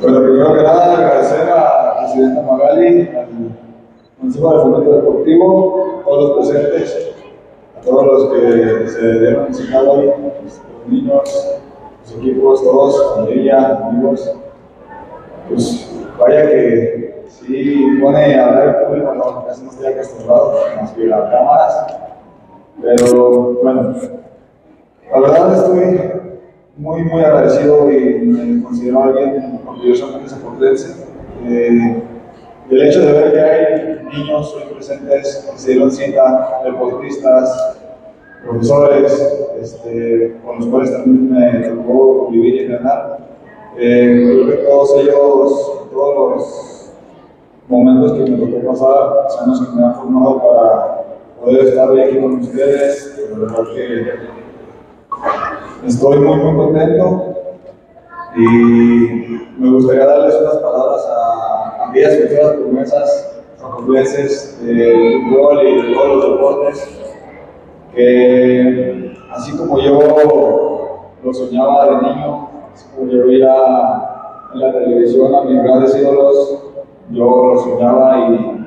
Bueno, primero que nada, agradecer a la presidenta Magali, al Consejo de Fomento Deportivo, a todos los presentes, a todos los que se dieron citado hoy, pues, los niños, los equipos, todos, familia, amigos. Pues vaya que sí pone a hablar el público, no, casi no estoy acostumbrado, más que las cámaras. Pero bueno, la verdad estoy muy, muy agradecido y me considero alguien orgullosamente zapotense. Eh, el hecho de ver que hay niños hoy presentes que se dieron cita, deportistas, profesores, este, con los cuales también me tocó vivir y entrenar, eh, creo que todos ellos, todos los momentos que me tocó pasar, son los que me han formado para poder estar hoy aquí con ustedes. De verdad que estoy muy, muy contento y me gustaría darles unas palabras a, a futuras promesas japoneses del fútbol y de todos los deportes que así como yo lo soñaba de niño, así como yo veía en la televisión a mis grandes ídolos, yo lo soñaba y,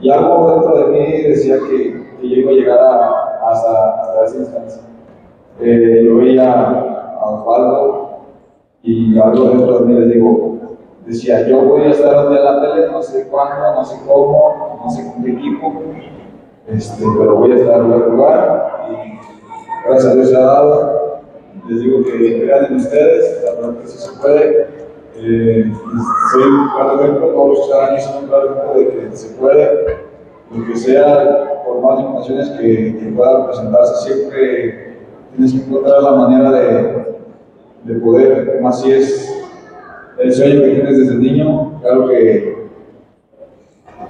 y algo dentro de mí decía que, que yo iba a llegar hasta, hasta esa instancia. Eh, yo veía a Osvaldo y algo dentro de mí les digo, decía, yo voy a estar donde la tele, no sé cuándo, no sé cómo, no sé con qué equipo, este, pero voy a estar en el lugar y gracias a Dios se ha dado. Les digo que crean en ustedes, la verdad que sí se puede. Eh, soy un claro ejemplo, todos los que son un ejemplo de que se puede, lo que sea, por más limitaciones que, que puedan presentarse, siempre tienes que encontrar la manera de, de poder, más si es el sueño que tienes desde niño, claro que,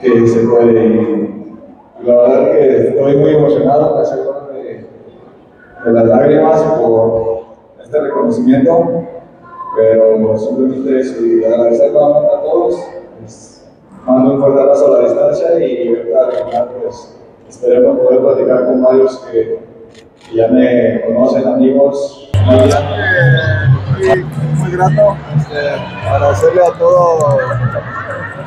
que se puede. La verdad que estoy muy emocionado, hace de, de las lágrimas por este reconocimiento, pero simplemente eso, y agradecer nuevamente a todos. Mando un fuerte abrazo a la distancia y ahorita pues esperemos poder platicar con varios que, que ya me conocen, amigos. Muy, muy grato este, agradecerle a todo,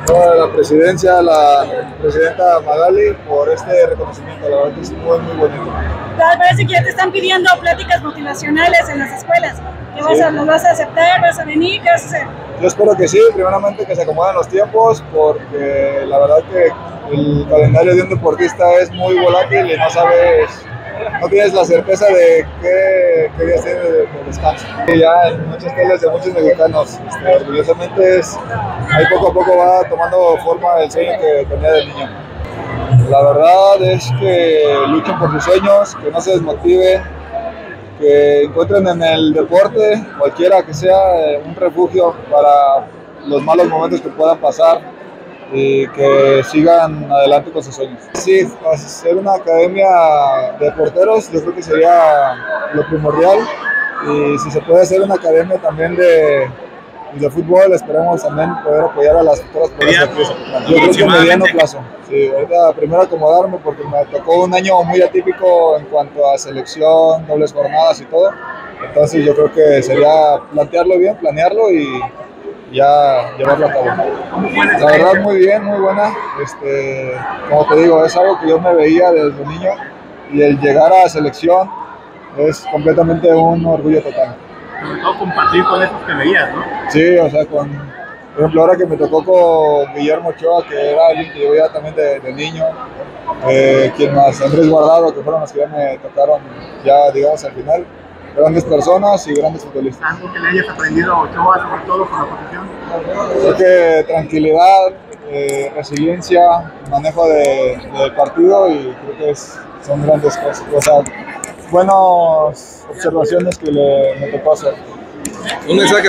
toda la presidencia, a la presidenta Magali por este reconocimiento, la verdad que es muy muy bonito. Tal parece que ya te están pidiendo pláticas motivacionales en las escuelas. ¿Qué vas Sí. a, ¿Los vas a aceptar? ¿Vas a venir? ¿Qué vas a hacer? Yo espero que sí, primeramente que se acomoden los tiempos, porque la verdad que el calendario de un deportista es muy volátil y no sabes, no tienes la certeza de qué, qué días tiene de, de descanso. Ya en muchas teles de muchos mexicanos, este, orgullosamente, es, ahí poco a poco va tomando forma el sueño que tenía de niño. La verdad es que luchen por sus sueños, que no se desmotiven, que encuentren en el deporte, cualquiera que sea, un refugio para los malos momentos que puedan pasar y que sigan adelante con sus sueños. Sí, hacer una academia de porteros yo creo que sería lo primordial y si se puede hacer una academia también de, de fútbol, esperemos también poder apoyar a las futuras Zapotlán. Yo creo que a mediano plazo. Sí, ahorita primero acomodarme porque me tocó un año muy atípico en cuanto a selección, dobles jornadas y todo. Entonces yo creo que sería plantearlo bien, planearlo y ya llevarlo a cabo. La verdad muy bien, muy buena. Este, como te digo, es algo que yo me veía desde niño y el llegar a selección es completamente un orgullo total. sobre todo compartir con esos que veías, ¿no? Sí, o sea, con, por ejemplo, ahora que me tocó con Guillermo Ochoa, que era alguien que yo veía también de, de niño, eh, quien más, Andrés Guardado, que fueron los que ya me tocaron ya, digamos, al final, grandes personas y grandes futbolistas. Algo que le hayas aprendido a Ochoa, sobre todo con la posición. Creo que tranquilidad, eh, resiliencia, manejo de, del partido y creo que es- son grandes cosas, o sea, buenas observaciones que le, me tocó hacer. Un mensaje